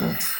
Yeah.